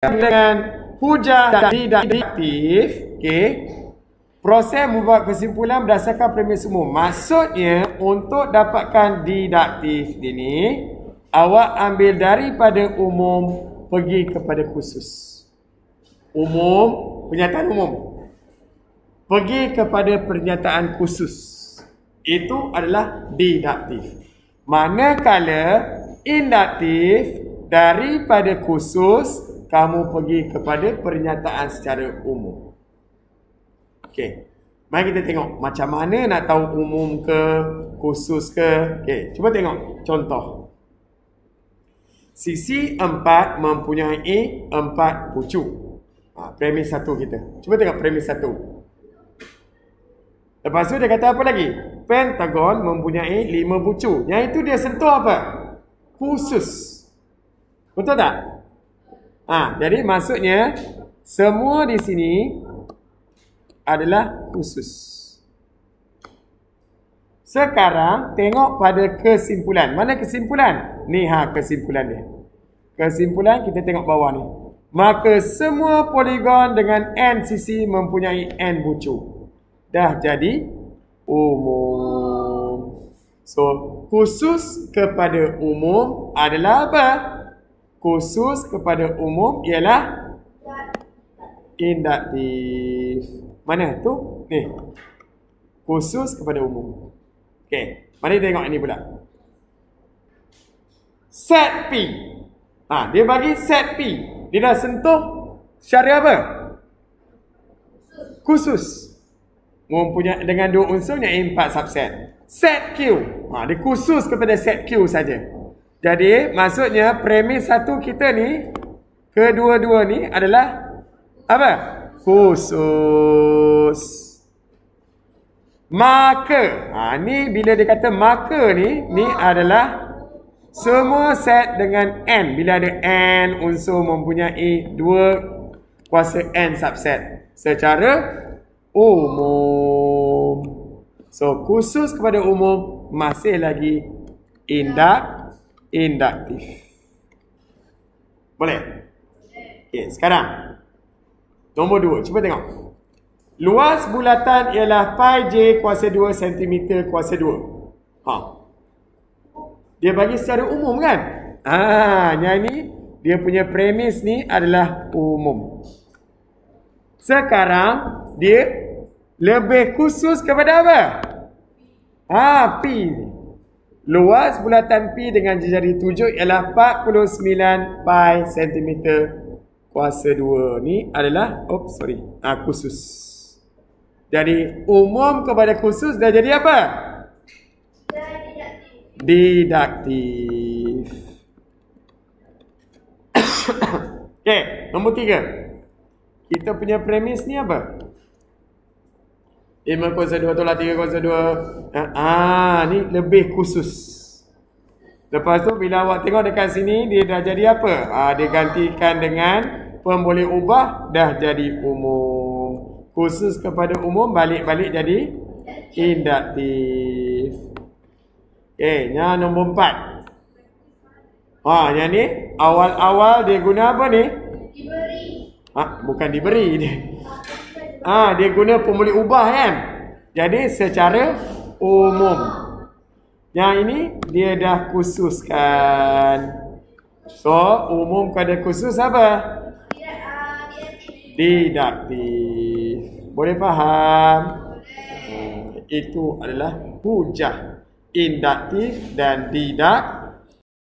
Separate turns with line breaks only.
dengan hujah dan didaktif, okey. Proses membuat kesimpulan berdasarkan premis umum. Maksudnya untuk dapatkan didaktif ini, awak ambil daripada umum pergi kepada khusus. Umum, pernyataan umum. Pergi kepada pernyataan khusus. Itu adalah didaktif. Manakala induktif daripada khusus kamu pergi kepada pernyataan secara umum. Okey. Mari kita tengok macam mana nak tahu umum ke, khusus ke. Okey, cuba tengok contoh. Sisi empat mempunyai empat pucuk. Ha, premis satu kita. Cuba tengok premis satu. Lepas tu dia kata apa lagi? Pentagon mempunyai lima pucuk. Yang itu dia sentuh apa? Khusus. Betul tak? Ha, jadi maksudnya semua di sini adalah khusus. Sekarang tengok pada kesimpulan. Mana kesimpulan? Ni ha kesimpulan dia. Kesimpulan kita tengok bawah ni. Maka semua poligon dengan n sisi mempunyai n bucu. Dah jadi umum. So, khusus kepada umum adalah apa? Khusus kepada umum ialah induktif. Mana tu? Ni. Khusus kepada umum. Okey. Mari tengok ini pula. Set P. Ha, dia bagi set P. Dia dah sentuh syariah apa? Khusus. Mempunyai dengan dua unsur yang empat subset. Set Q. Ha, dia khusus kepada set Q saja. Jadi maksudnya premis satu kita ni kedua-dua ni adalah apa? Khusus. Maka, ha, ni bila dia kata maka ni, ni adalah semua set dengan n. Bila ada n unsur mempunyai dua kuasa n subset secara umum. So, khusus kepada umum masih lagi indak induktif. Boleh? Okey, sekarang. Nombor dua, cuba tengok. Luas bulatan ialah pi j kuasa 2 cm kuasa 2. Ha. Dia bagi secara umum kan? Ah, yang ni dia punya premis ni adalah umum. Sekarang dia lebih khusus kepada apa? Ah, pi. Luas bulatan P dengan jari tujuh ialah 49 pi cm kuasa 2. Ni adalah, oh sorry, ah, khusus. Jadi umum kepada khusus dah jadi apa? Didaktif. Okey, nombor tiga. Kita punya premis ni apa? 5 kuasa 2 tolak 3 kuasa 2. Ah, ah, ni lebih khusus. Lepas tu bila awak tengok dekat sini dia dah jadi apa? Ah, dia gantikan dengan pemboleh ubah dah jadi umum. Khusus kepada umum balik-balik jadi induktif. Okay, yang nombor 4. Ha, yang ni awal-awal dia guna apa ni? Diberi. Ha, bukan diberi dia. Ah, ha, dia guna pemboleh ubah kan. Jadi secara umum. Yang ini dia dah khususkan. So, umum pada khusus apa? Didaktif. Boleh faham? Hmm, itu adalah hujah induktif dan didak